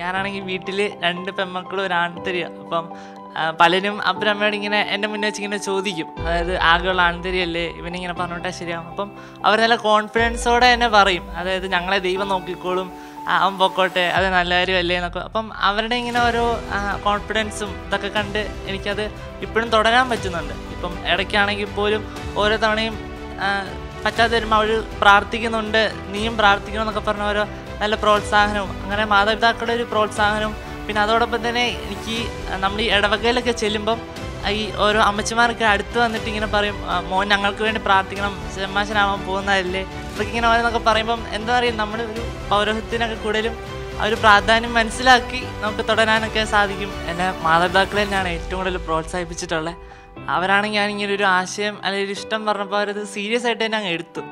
ഞാനാണെങ്കിൽ വീട്ടിൽ രണ്ട് പെൺമക്കളും ഒരു ആൺതരിക അപ്പം പലരും അപ്പനമ്മയോട് ഇങ്ങനെ എന്റെ മുന്നേ വെച്ച് ഇങ്ങനെ ചോദിക്കും. അതായത് ആകെയുള്ള ആൺതരിയല്ലേ? ഇവനിങ്ങനെ പറഞ്ഞോട്ടെ ശരിയാവും അപ്പം അവർ നല്ല കോൺഫിഡൻസോടെ തന്നെ പറയും. അതായത് ഞങ്ങളെ ദൈവം നോക്കിക്കോളും. അവൻ പൊക്കോട്ടെ. അത് നല്ല കാര്യമല്ലേ? എന്നൊക്കെ. അപ്പം അവരുടെ ഇങ്ങനെ ഓരോ കോൺഫിഡൻസും ഇതൊക്കെ കണ്ട് എനിക്കത് ഇപ്പോഴും തുടരാൻ പറ്റുന്നുണ്ട്. ഇപ്പം ഇടയ്ക്കാണെങ്കിൽ പോലും ഓരോ തവണയും പറ്റാതെ വരുമ്പോൾ അവർ പ്രാർത്ഥിക്കുന്നുണ്ട്. നീയും പ്രാർത്ഥിക്കണം എന്നൊക്കെ പറഞ്ഞ ഓരോ നല്ല പ്രോത്സാഹനവും. അങ്ങനെ മാതാപിതാക്കളുടെ ഒരു പ്രോത്സാഹനവും. പിന്നെ അതോടൊപ്പം തന്നെ എനിക്ക് നമ്മൾ ഈ ഇടവകയിലൊക്കെ ചെല്ലുമ്പം ഈ ഓരോ അമ്മച്ചിമാരൊക്കെ അടുത്ത് വന്നിട്ട് ഇങ്ങനെ പറയും മോൻ ഞങ്ങൾക്ക് വേണ്ടി പ്രാർത്ഥിക്കണം. ചെമ്മാശനാവാൻ പോകുന്നതല്ലേ? അതൊക്കെ ഇങ്ങനെ ഓരോന്നൊക്കെ പറയുമ്പം എന്താ പറയുക നമ്മൾ ഒരു പൗരോഹിത്യത്തിനൊക്കെ കൂടുതലും ആ ഒരു പ്രാധാന്യം മനസ്സിലാക്കി നമുക്ക് തുടരാനൊക്കെ സാധിക്കും. എന്റെ മാതാപിതാക്കളെ തന്നെയാണ് ഏറ്റവും കൂടുതൽ പ്രോത്സാഹിപ്പിച്ചിട്ടുള്ളത്. അവരാണെങ്കിൽ ഞാനിങ്ങനെ ഒരു ആശയം അല്ലെങ്കിൽ ഒരു ഇഷ്ടം പറഞ്ഞപ്പോൾ അവരത് സീരിയസ് ആയിട്ട് തന്നെ അങ്ങ് എടുത്തു.